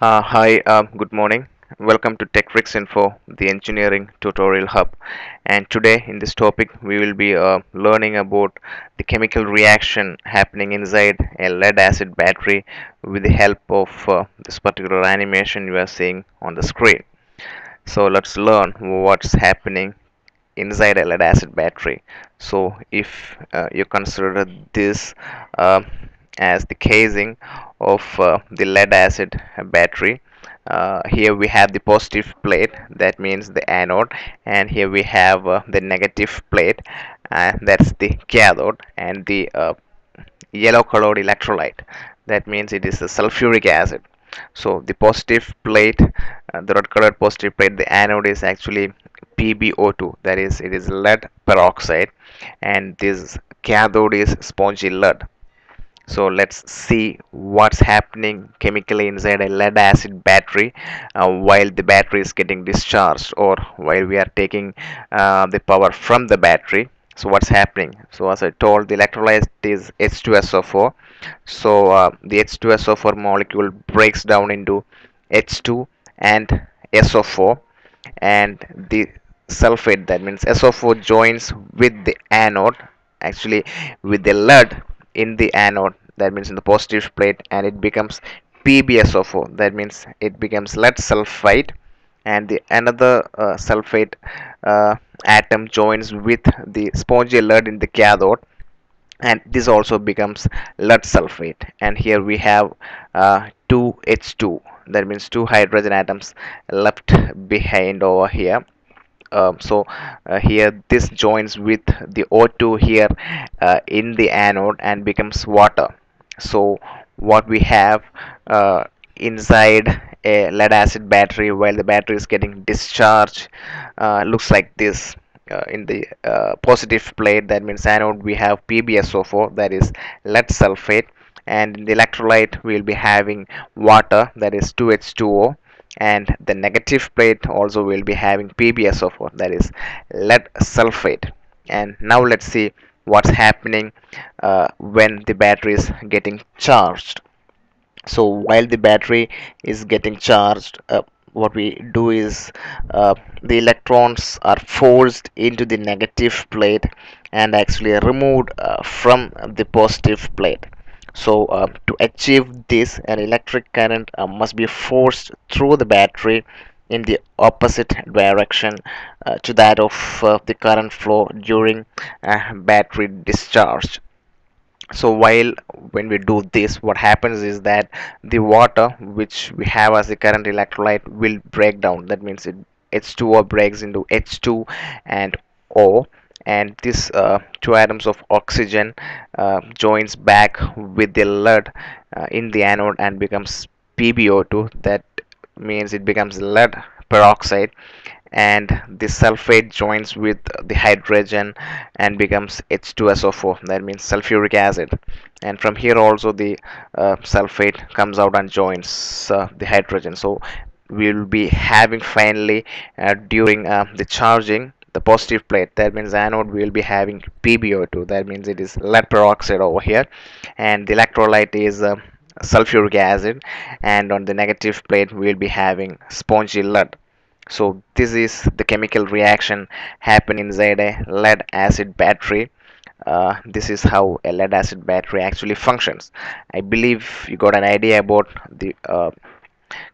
Uh, hi, um, good morning. Welcome to TechTrix Info, the engineering tutorial hub. And today, in this topic, we will be uh, learning about the chemical reaction happening inside a lead acid battery with the help of uh, this particular animation you are seeing on the screen. So, let's learn what's happening inside a lead acid battery. So, if uh, you consider this uh, as the casing of uh, the lead acid battery. Uh, here we have the positive plate that means the anode and here we have uh, the negative plate and that's the cathode and the uh, yellow colored electrolyte. That means it is the sulfuric acid. So the positive plate uh, the red colored positive plate the anode is actually PbO2 that is it is lead peroxide and this cathode is spongy lead so let's see what's happening chemically inside a lead acid battery uh, while the battery is getting discharged or while we are taking uh, the power from the battery. So what's happening? So as I told the electrolyte is H2SO4 so uh, the H2SO4 molecule breaks down into H2 and SO4 and the sulfate that means SO4 joins with the anode actually with the lead in the anode that means in the positive plate and it becomes PbSO4 that means it becomes lead sulfide and the another uh, sulfate uh, atom joins with the spongy lead in the cathode and this also becomes lead sulfate. And here we have uh, 2H2 that means two hydrogen atoms left behind over here. Um, so uh, here this joins with the O2 here uh, in the anode and becomes water so what we have uh, inside a lead acid battery while the battery is getting discharged uh, looks like this uh, in the uh, positive plate. That means anode we have PbSO4 that is lead sulfate. And in the electrolyte we'll be having water that is 2H2O and the negative plate also will be having PbSO4 that is lead sulfate. And now let's see what's happening uh, when the battery is getting charged. So while the battery is getting charged uh, what we do is uh, the electrons are forced into the negative plate and actually removed uh, from the positive plate. So uh, to achieve this an electric current uh, must be forced through the battery in the opposite direction uh, to that of uh, the current flow during uh, battery discharge. So while when we do this what happens is that the water which we have as the current electrolyte will break down. That means it H2O breaks into H2 and O and this uh, two atoms of oxygen uh, joins back with the lead uh, in the anode and becomes PbO2 that means it becomes lead peroxide and the sulfate joins with the hydrogen and becomes H2SO4 that means sulfuric acid. And from here also the uh, sulfate comes out and joins uh, the hydrogen. So we will be having finally uh, during uh, the charging the positive plate that means anode we will be having PbO2 that means it is lead peroxide over here. And the electrolyte is uh, sulfuric acid and on the negative plate we will be having spongy lead. So this is the chemical reaction happen inside a lead acid battery. Uh, this is how a lead acid battery actually functions. I believe you got an idea about the uh,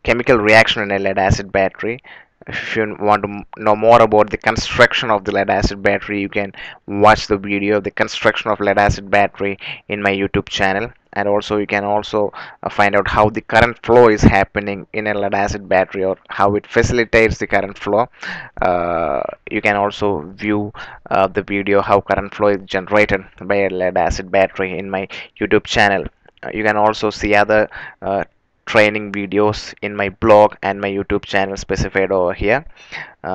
chemical reaction in a lead acid battery. If you want to know more about the construction of the lead acid battery you can watch the video of the construction of lead acid battery in my youtube channel and also you can also uh, find out how the current flow is happening in a lead acid battery or how it facilitates the current flow. Uh, you can also view uh, the video how current flow is generated by a lead acid battery in my youtube channel. Uh, you can also see other uh, training videos in my blog and my youtube channel specified over here. Uh,